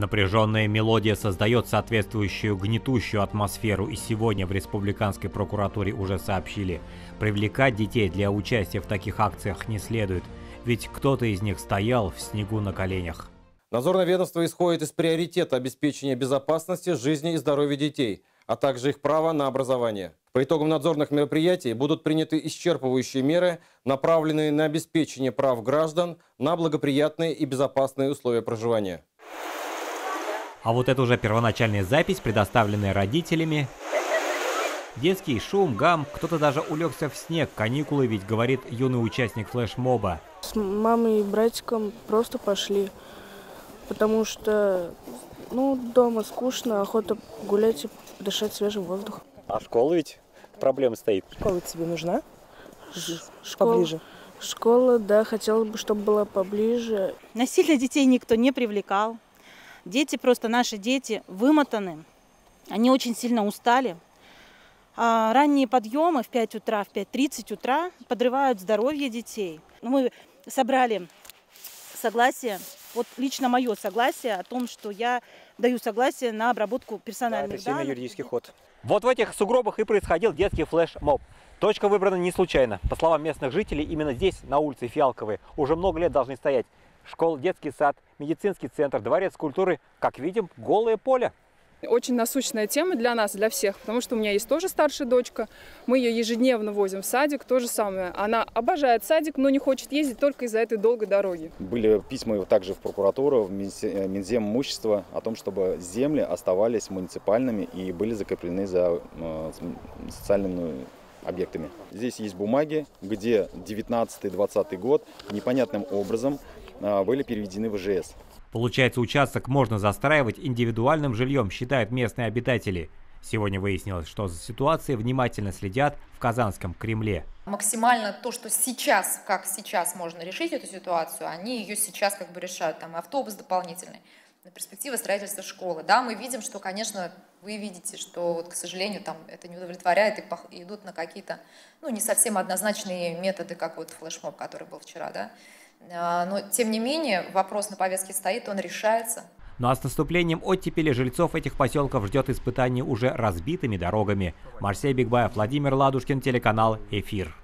Напряженная мелодия создает соответствующую гнетущую атмосферу, и сегодня в Республиканской прокуратуре уже сообщили, привлекать детей для участия в таких акциях не следует, ведь кто-то из них стоял в снегу на коленях. Надзорное ведомство исходит из приоритета обеспечения безопасности, жизни и здоровья детей, а также их права на образование. По итогам надзорных мероприятий будут приняты исчерпывающие меры, направленные на обеспечение прав граждан на благоприятные и безопасные условия проживания. А вот это уже первоначальная запись, предоставленная родителями. Детский шум, гам, кто-то даже улегся в снег. Каникулы ведь, говорит юный участник флешмоба. С мамой и братиком просто пошли, потому что, ну, дома скучно, охота гулять и дышать свежим воздухом. А школа ведь проблема стоит. Школа тебе нужна? Школа, Поближе. Школа, да, хотелось бы, чтобы была поближе. Насильно детей никто не привлекал. Дети просто, наши дети, вымотаны. Они очень сильно устали. А ранние подъемы в 5 утра, в 5.30 утра подрывают здоровье детей. Мы собрали согласие, вот лично мое согласие о том, что я даю согласие на обработку Да, персональных это сильно данных. юридический ход. Вот в этих сугробах и происходил детский флешмоб. Точка выбрана не случайно. По словам местных жителей, именно здесь, на улице Фиалковой, уже много лет должны стоять школа, детский сад, медицинский центр, дворец культуры. Как видим, голое поле. Очень насущная тема для нас, для всех, потому что у меня есть тоже старшая дочка. Мы ее ежедневно возим в садик, то же самое. Она обожает садик, но не хочет ездить только из-за этой долгой дороги. Были письма также в прокуратуру, в э, Минзем имущества о том, чтобы земли оставались муниципальными и были закреплены за э, социальными объектами. Здесь есть бумаги, где 19-20 год непонятным образом были переведены в ЖС. Получается, участок можно застраивать индивидуальным жильем, считают местные обитатели. Сегодня выяснилось, что за ситуацией внимательно следят в Казанском Кремле. максимально то, что сейчас, как сейчас можно решить эту ситуацию, они ее сейчас как бы решают. Там автобус дополнительный, на перспектива строительства школы. Да, мы видим, что, конечно, вы видите, что, вот, к сожалению, там это не удовлетворяет и идут на какие-то, ну, не совсем однозначные методы, как вот флешмоб, который был вчера, да. А, Но, тем не менее, вопрос на повестке стоит, он решается. Ну а с наступлением оттепели жильцов этих поселков ждет испытание уже разбитыми дорогами. Марсей Бигбаев, Владимир Ладушкин, телеканал «Эфир».